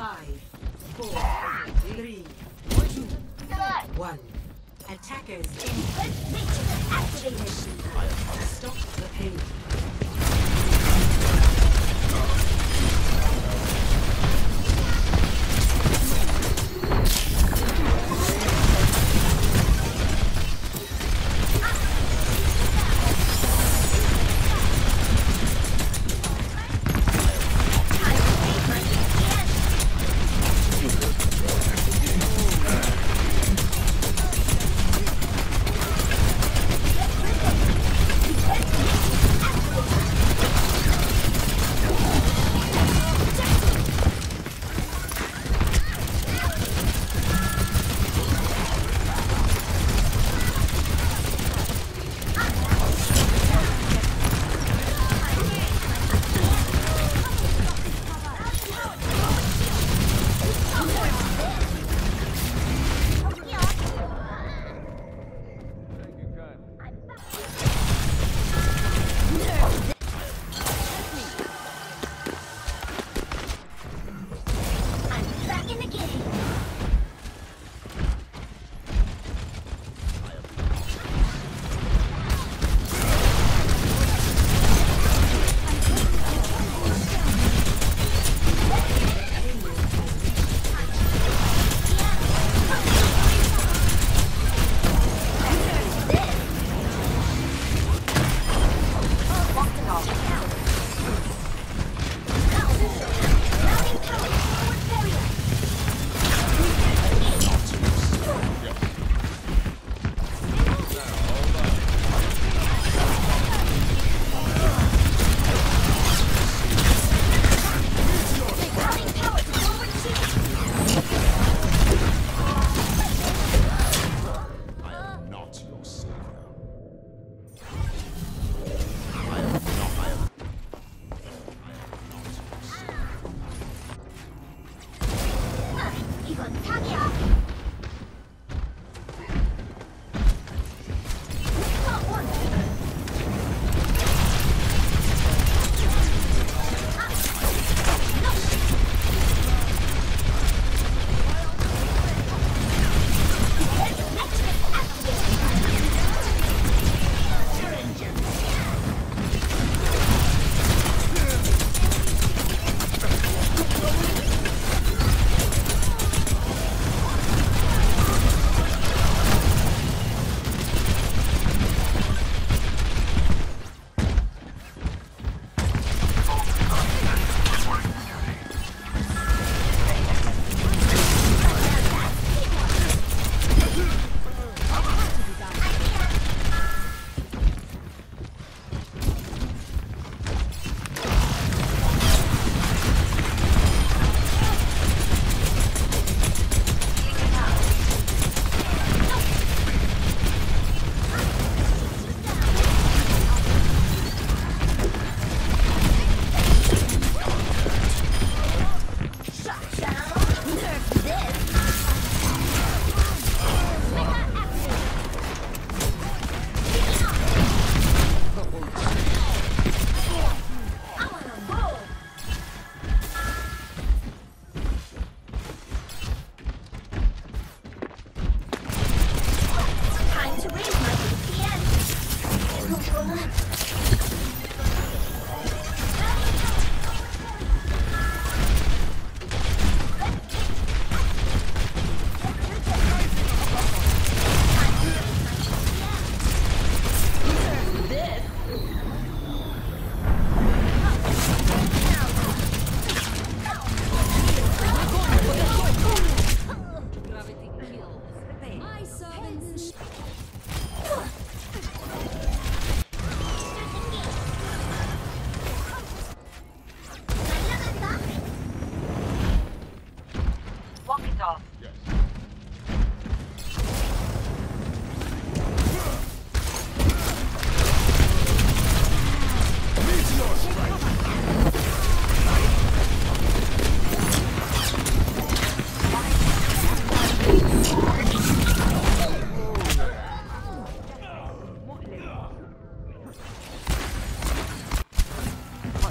Five, four, three, two, one. Attackers in. Activated. Stop the pain.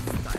Bye.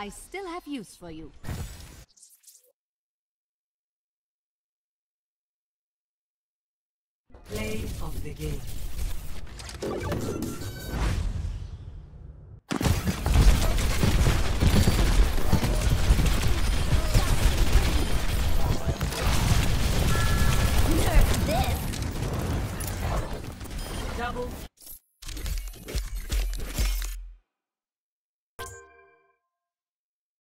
I still have use for you. Play of the game.